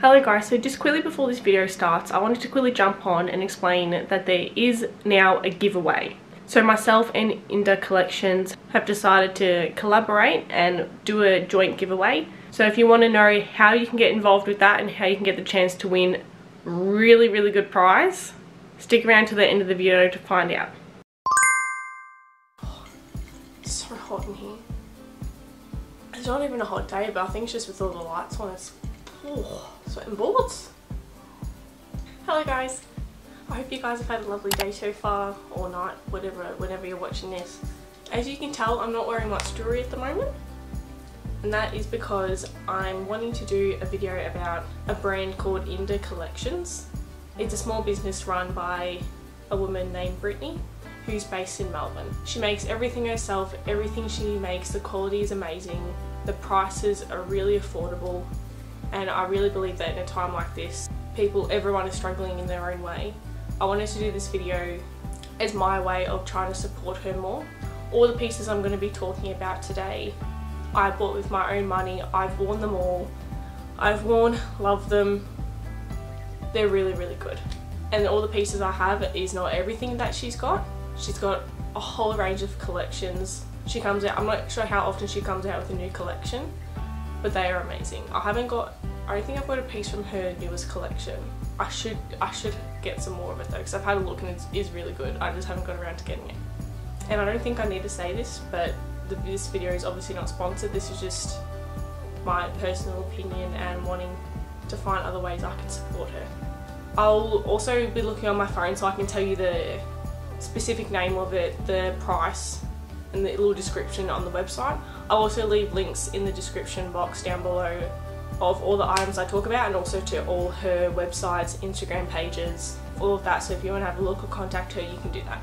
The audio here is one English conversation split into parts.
Hello guys, so just quickly before this video starts, I wanted to quickly jump on and explain that there is now a giveaway. So myself and Inda Collections have decided to collaborate and do a joint giveaway. So if you want to know how you can get involved with that and how you can get the chance to win really, really good prize, stick around to the end of the video to find out. It's so hot in here. It's not even a hot day, but I think it's just with all the lights on, it's oh, sweating bullets. Hello guys. I hope you guys have had a lovely day so far, or night, whatever, whenever you're watching this. As you can tell, I'm not wearing much jewelry at the moment. And that is because I'm wanting to do a video about a brand called Inda Collections. It's a small business run by a woman named Brittany who's based in Melbourne. She makes everything herself, everything she makes, the quality is amazing, the prices are really affordable and I really believe that in a time like this, people, everyone is struggling in their own way. I wanted to do this video as my way of trying to support her more. All the pieces I'm going to be talking about today, I bought with my own money. I've worn them all. I've worn, love them. They're really, really good. And all the pieces I have is not everything that she's got. She's got a whole range of collections. She comes out, I'm not sure how often she comes out with a new collection, but they are amazing. I haven't got, I think I've got a piece from her newest collection. I should I should get some more of it though because I've had a look and it is really good. I just haven't got around to getting it. And I don't think I need to say this, but the, this video is obviously not sponsored. This is just my personal opinion and wanting to find other ways I can support her. I'll also be looking on my phone so I can tell you the specific name of it, the price and the little description on the website. I'll also leave links in the description box down below of all the items I talk about and also to all her websites, Instagram pages, all of that. So if you want to have a look or contact her, you can do that.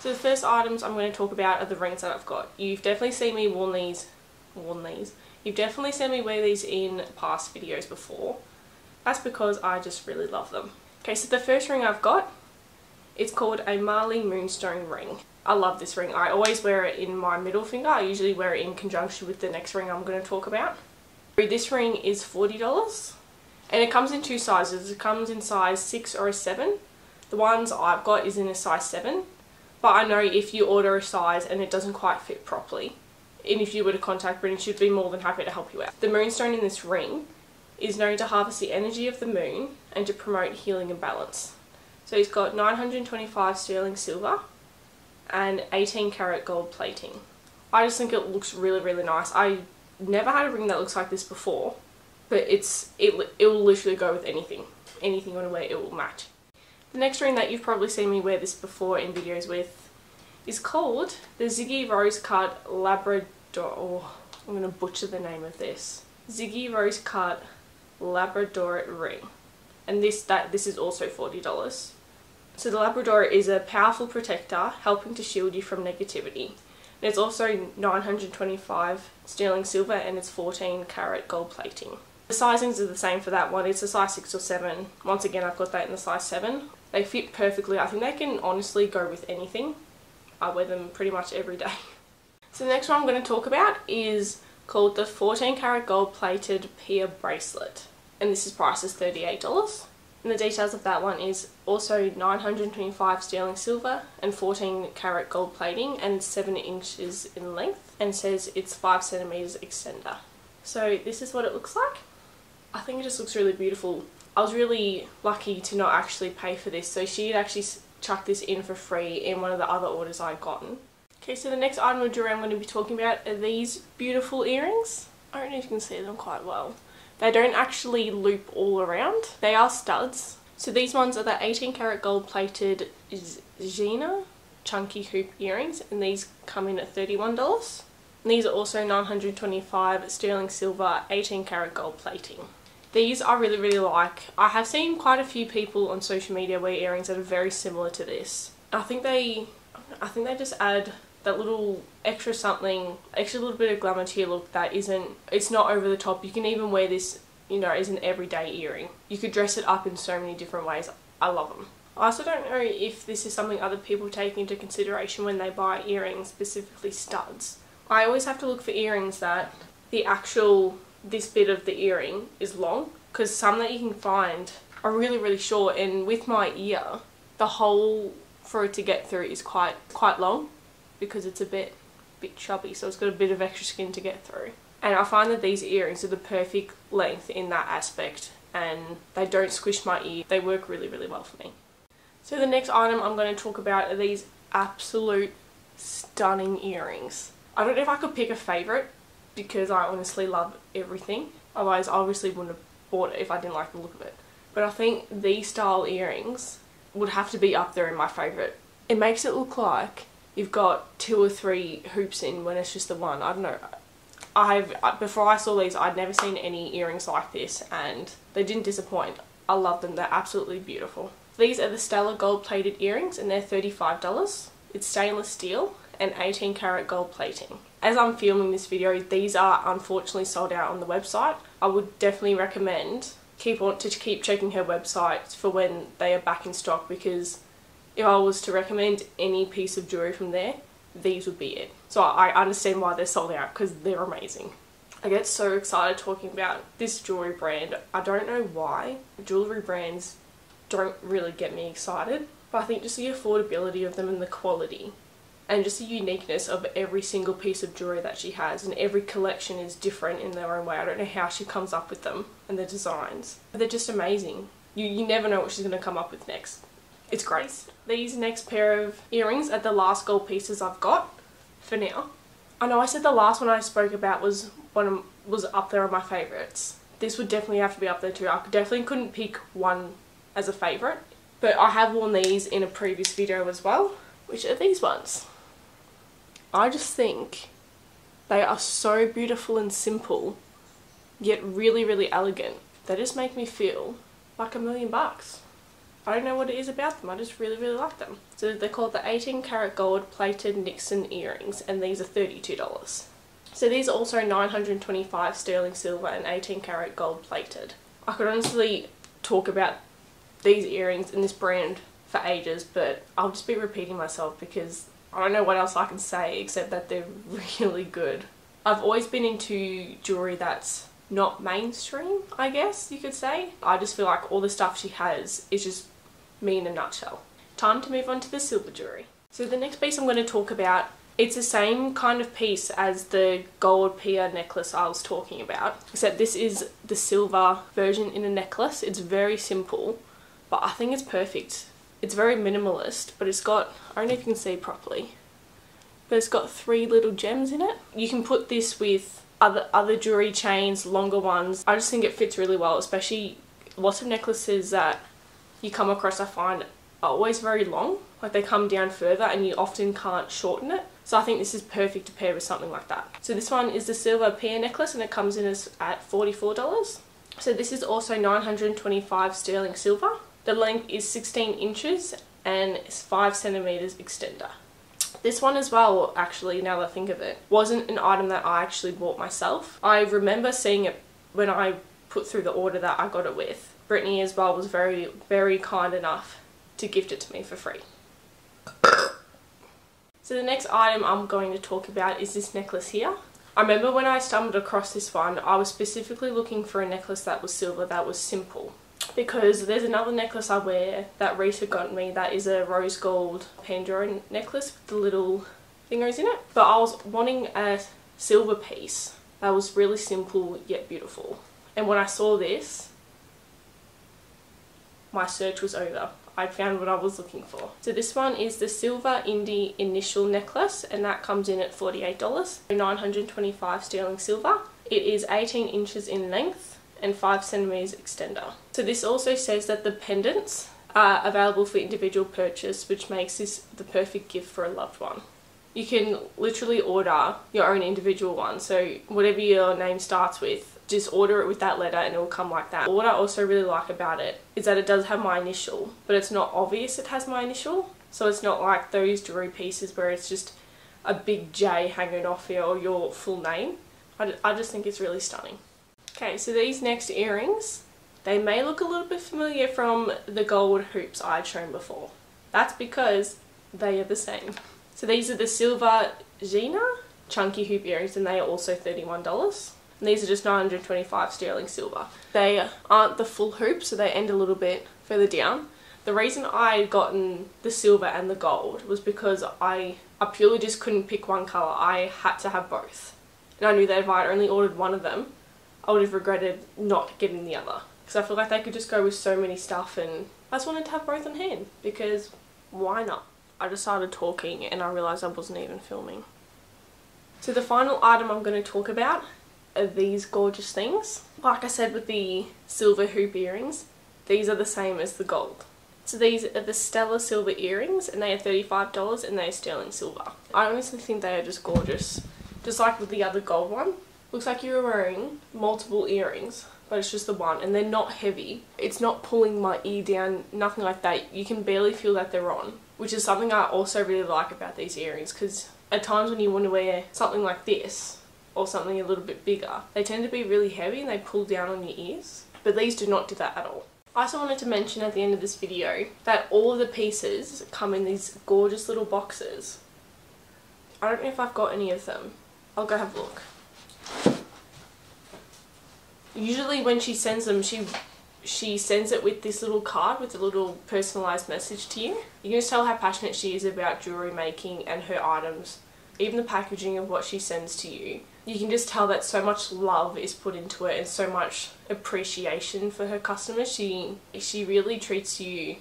So the first items I'm going to talk about are the rings that I've got. You've definitely seen me worn these, worn these. You've definitely seen me wear these in past videos before. That's because I just really love them. Okay, so the first ring I've got, it's called a Marley Moonstone ring. I love this ring. I always wear it in my middle finger. I usually wear it in conjunction with the next ring I'm going to talk about. This ring is $40 and it comes in two sizes. It comes in size 6 or a 7. The ones I've got is in a size 7 but I know if you order a size and it doesn't quite fit properly and if you were to contact Brittany she'd be more than happy to help you out. The moonstone in this ring is known to harvest the energy of the moon and to promote healing and balance. So he's got 925 sterling silver and 18 karat gold plating. I just think it looks really really nice. I never had a ring that looks like this before but it's it, it will literally go with anything. Anything you want to wear it will match. The next ring that you've probably seen me wear this before in videos with is called the Ziggy Rose Cut Labrador. Oh, I'm going to butcher the name of this. Ziggy Rose Cut Labrador ring. And this that this is also $40 so the Labrador is a powerful protector helping to shield you from negativity it's also 925 sterling silver and it's 14 carat gold plating. The sizings are the same for that one. It's a size 6 or 7. Once again, I've got that in the size 7. They fit perfectly. I think they can honestly go with anything. I wear them pretty much every day. So the next one I'm going to talk about is called the 14 karat gold plated Pia bracelet. And this is priced as $38. And the details of that one is also 925 sterling silver and 14 karat gold plating and 7 inches in length and says it's 5 centimeters extender. So this is what it looks like. I think it just looks really beautiful. I was really lucky to not actually pay for this so she had actually chucked this in for free in one of the other orders I'd gotten. Okay so the next item of jewelry I'm going to be talking about are these beautiful earrings. I don't know if you can see them quite well. They don't actually loop all around. They are studs. So these ones are the 18 karat gold plated Gina chunky hoop earrings and these come in at $31. And these are also 925 sterling silver 18 karat gold plating. These I really really like. I have seen quite a few people on social media wear earrings that are very similar to this. I think they I think they just add that little extra something, extra little bit of glamour to your look that isn't, it's not over the top. You can even wear this, you know, as an everyday earring. You could dress it up in so many different ways. I love them. I also don't know if this is something other people take into consideration when they buy earrings, specifically studs. I always have to look for earrings that the actual, this bit of the earring is long because some that you can find are really really short and with my ear the hole for it to get through is quite quite long because it's a bit bit chubby so it's got a bit of extra skin to get through. And I find that these earrings are the perfect length in that aspect and they don't squish my ear. They work really really well for me. So the next item I'm going to talk about are these absolute stunning earrings. I don't know if I could pick a favourite because I honestly love everything. Otherwise I obviously wouldn't have bought it if I didn't like the look of it. But I think these style earrings would have to be up there in my favourite. It makes it look like you've got two or three hoops in when it's just the one. I don't know. I've before I saw these, I'd never seen any earrings like this, and they didn't disappoint. I love them. They're absolutely beautiful. These are the Stella gold plated earrings, and they're thirty-five dollars. It's stainless steel and 18 karat gold plating. As I'm filming this video, these are unfortunately sold out on the website. I would definitely recommend keep on to keep checking her website for when they are back in stock because if I was to recommend any piece of jewellery from there, these would be it. So I understand why they're sold out because they're amazing. I get so excited talking about this jewellery brand. I don't know why. Jewellery brands don't really get me excited, but I think just the affordability of them and the quality and just the uniqueness of every single piece of jewellery that she has and every collection is different in their own way. I don't know how she comes up with them and the designs. But they're just amazing. You, you never know what she's going to come up with next. It's great. These next pair of earrings are the last gold pieces I've got for now. I know I said the last one I spoke about was one of, was up there on my favourites. This would definitely have to be up there too. I definitely couldn't pick one as a favourite. But I have worn these in a previous video as well, which are these ones. I just think they are so beautiful and simple, yet really, really elegant. They just make me feel like a million bucks. I don't know what it is about them, I just really, really like them. So they're called the 18 karat gold plated Nixon earrings, and these are $32. So these are also 925 sterling silver and 18 karat gold plated. I could honestly talk about these earrings and this brand for ages, but I'll just be repeating myself because I don't know what else I can say except that they're really good. I've always been into jewellery that's not mainstream, I guess you could say. I just feel like all the stuff she has is just me in a nutshell. Time to move on to the silver jewellery. So the next piece I'm going to talk about, it's the same kind of piece as the gold Pia necklace I was talking about, except this is the silver version in a necklace. It's very simple, but I think it's perfect it's very minimalist, but it's got, I don't know if you can see properly, but it's got three little gems in it. You can put this with other, other jewelry chains, longer ones. I just think it fits really well, especially lots of necklaces that you come across I find are always very long. Like they come down further and you often can't shorten it. So I think this is perfect to pair with something like that. So this one is the silver Pia necklace and it comes in as at $44. So this is also 925 sterling silver. The length is 16 inches and it's 5 centimeters extender. This one as well, actually, now that I think of it, wasn't an item that I actually bought myself. I remember seeing it when I put through the order that I got it with. Brittany as well was very, very kind enough to gift it to me for free. So the next item I'm going to talk about is this necklace here. I remember when I stumbled across this one, I was specifically looking for a necklace that was silver that was simple because there's another necklace I wear that Rita got me that is a rose gold Pandora necklace with the little fingers in it. But I was wanting a silver piece that was really simple yet beautiful. And when I saw this, my search was over. I found what I was looking for. So this one is the Silver Indie Initial Necklace and that comes in at $48, 925 sterling silver. It is 18 inches in length and 5 centimeters extender. So this also says that the pendants are available for individual purchase which makes this the perfect gift for a loved one. You can literally order your own individual one so whatever your name starts with just order it with that letter and it will come like that. What I also really like about it is that it does have my initial but it's not obvious it has my initial so it's not like those jewelry pieces where it's just a big J hanging off here or your full name. I, I just think it's really stunning. Okay, so these next earrings, they may look a little bit familiar from the gold hoops I'd shown before. That's because they are the same. So these are the silver Gina chunky hoop earrings and they are also $31. And these are just 925 sterling silver. They aren't the full hoop, so they end a little bit further down. The reason I had gotten the silver and the gold was because I, I purely just couldn't pick one colour. I had to have both. And I knew that if I had only ordered one of them, I would have regretted not getting the other. Because I feel like they could just go with so many stuff and I just wanted to have both on hand because why not? I just started talking and I realised I wasn't even filming. So the final item I'm going to talk about are these gorgeous things. Like I said with the silver hoop earrings, these are the same as the gold. So these are the Stella silver earrings and they are $35 and they are sterling silver. I honestly think they are just gorgeous. Just like with the other gold one. Looks like you're wearing multiple earrings but it's just the one and they're not heavy. It's not pulling my ear down, nothing like that. You can barely feel that they're on, which is something I also really like about these earrings because at times when you want to wear something like this or something a little bit bigger, they tend to be really heavy and they pull down on your ears. But these do not do that at all. I also wanted to mention at the end of this video that all of the pieces come in these gorgeous little boxes. I don't know if I've got any of them. I'll go have a look. Usually when she sends them, she she sends it with this little card with a little personalised message to you. You can just tell how passionate she is about jewellery making and her items. Even the packaging of what she sends to you you can just tell that so much love is put into it and so much appreciation for her customers. She she really treats you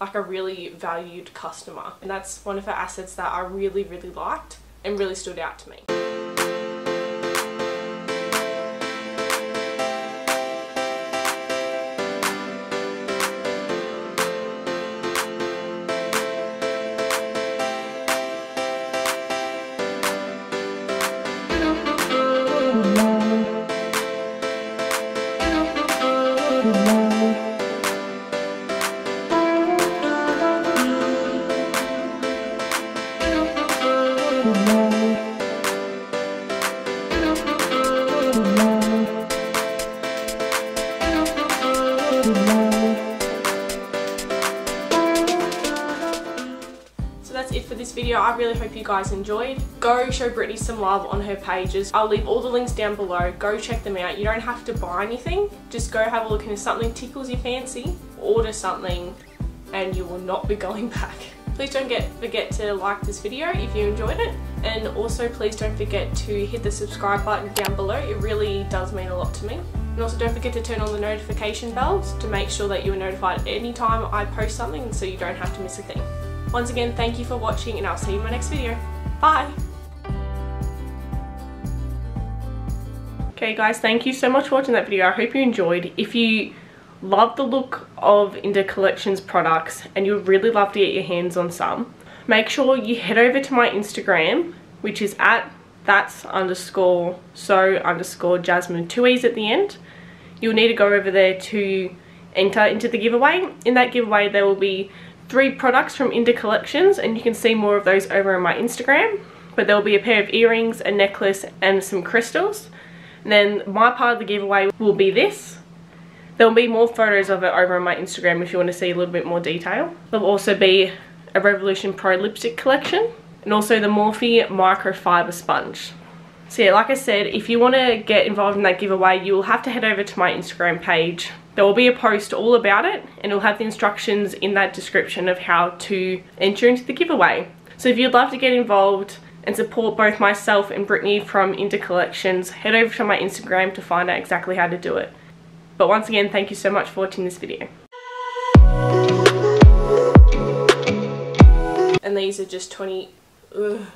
like a really valued customer and that's one of her assets that I really really liked and really stood out to me. Really hope you guys enjoyed. Go show Brittany some love on her pages. I'll leave all the links down below. Go check them out. You don't have to buy anything. Just go have a look and if something tickles your fancy, order something and you will not be going back. Please don't get forget to like this video if you enjoyed it and also please don't forget to hit the subscribe button down below. It really does mean a lot to me. And also don't forget to turn on the notification bells to make sure that you are notified anytime I post something so you don't have to miss a thing. Once again, thank you for watching and I'll see you in my next video. Bye! Okay guys, thank you so much for watching that video. I hope you enjoyed. If you love the look of Inda Collections products and you would really love to get your hands on some, make sure you head over to my Instagram, which is at that's underscore so underscore jasmine two e's at the end you'll need to go over there to enter into the giveaway in that giveaway there will be three products from Inda Collections and you can see more of those over on my Instagram. But there will be a pair of earrings, a necklace and some crystals. And then my part of the giveaway will be this. There will be more photos of it over on my Instagram if you want to see a little bit more detail. There will also be a Revolution Pro lipstick collection and also the Morphe microfiber sponge. So yeah, like I said, if you want to get involved in that giveaway, you will have to head over to my Instagram page. There will be a post all about it and it'll have the instructions in that description of how to enter into the giveaway. So if you'd love to get involved and support both myself and Brittany from Inda Collections, head over to my Instagram to find out exactly how to do it. But once again, thank you so much for watching this video. And these are just 20... Ugh.